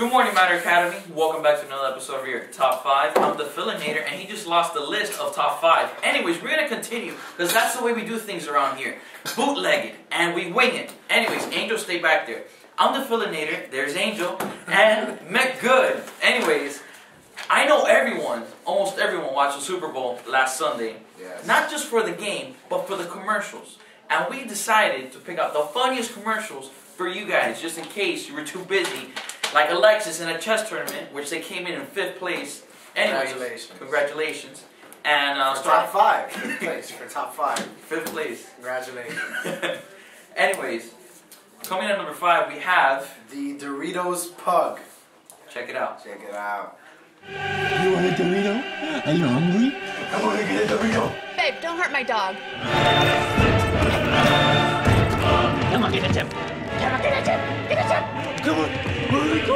Good morning, Matter Academy. Welcome back to another episode of your Top 5. I'm the Fillinator, and he just lost the list of Top 5. Anyways, we're going to continue, because that's the way we do things around here. Bootleg it, and we wing it. Anyways, Angel, stay back there. I'm the Fillinator, there's Angel, and Met Good. Anyways, I know everyone, almost everyone, watched the Super Bowl last Sunday. Yes. Not just for the game, but for the commercials. And we decided to pick out the funniest commercials for you guys, just in case you were too busy. Like Alexis in a chess tournament, which they came in in fifth place. Anyways, Congratulations. Congratulations. And uh, start top five. Fifth place. For top five. fifth place. Congratulations. Anyways, coming at number five, we have. The Doritos Pug. Check it out. Check it out. You want a Dorito? Are you hungry? I want to get a Dorito. Babe, don't hurt my dog. Come on, get a tip. Come on, get a tip. Come on. Go? Where we go?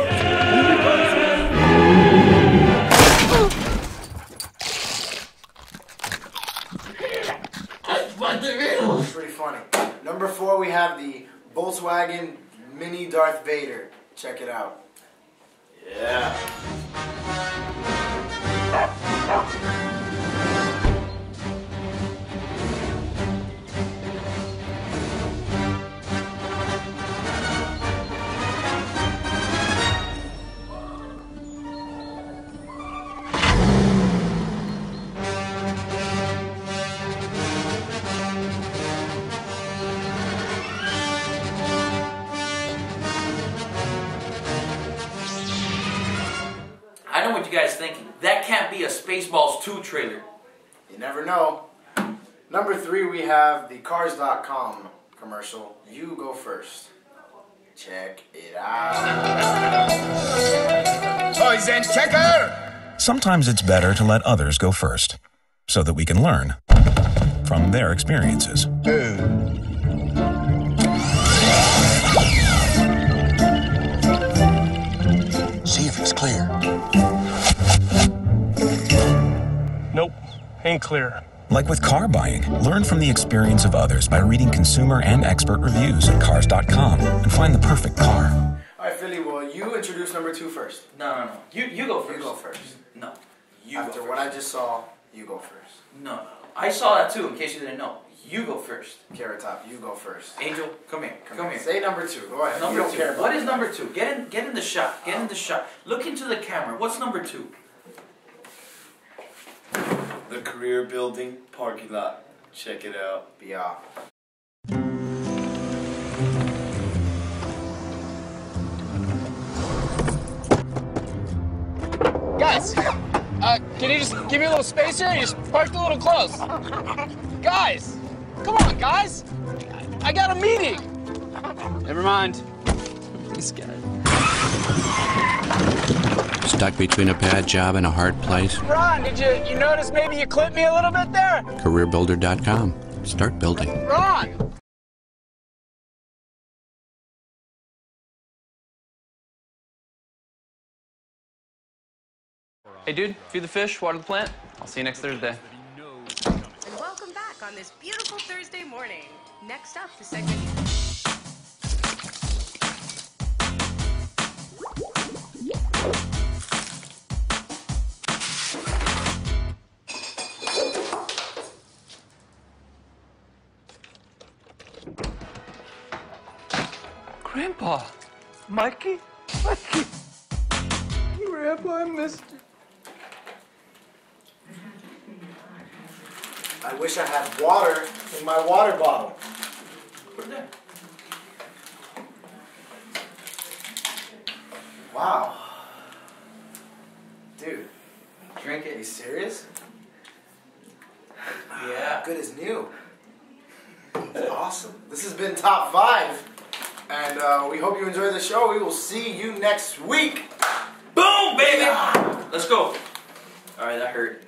I want Doritos. It's pretty funny. Number four, we have the Volkswagen Mini Darth Vader. Check it out. Yeah. I know what you guys thinking. That can't be a Spaceballs 2 trailer. You never know. Number three, we have the Cars.com commercial. You go first. Check it out. Poison checker! Sometimes it's better to let others go first so that we can learn from their experiences. See ain't clear. Like with car buying, learn from the experience of others by reading consumer and expert reviews at cars.com and find the perfect car. All right, Philly, will you introduce number two first? No, no, no. You, you go first. You go first. No. You After go first. what I just saw, you go first. No, no, no. I saw that too, in case you didn't know. You go first. Carrot Top, you go first. Angel, come here. Come, here. Say number two. Go ahead. Number you don't two. care about What is number two? Get in, get in the shot. Get in uh-huh. the shot. Look into the camera. What's number two? The career building parking lot. Check it out. Be off. Guys, uh, can you just give me a little space here? You just parked a little close. Guys, come on, guys. I got a meeting. Never mind. This guy. Stuck between a bad job and a hard place? Ron, did you you notice maybe you clipped me a little bit there? CareerBuilder.com. Start building. Ron. Hey dude, feed the fish, water the plant. I'll see you next Thursday. And welcome back on this beautiful Thursday morning. Next up, the segment. Grandpa. Mikey? Mikey. Grandpa, I missed you. I wish I had water in my water bottle. Put it there. Wow. Dude, Drink it. are you serious? Yeah. Good as new. Awesome. This has been top five. And uh, we hope you enjoy the show. We will see you next week. Boom, baby. Let's go. All right, that hurt.